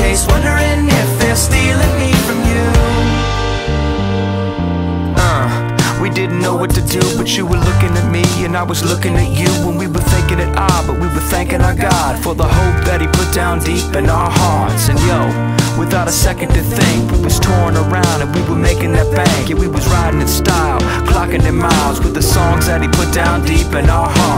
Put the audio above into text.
chase, wondering if they're stealing me from you. Uh, we didn't know what to do, but you were looking at me, and I was looking at you when we were thinking it odd. But we were thanking our God for the hope that He put down deep in our hearts. And yo, without a second to think, we was torn around and we were making that bank. Yeah, we was riding in style, clocking in miles with the songs that He put down deep in our hearts.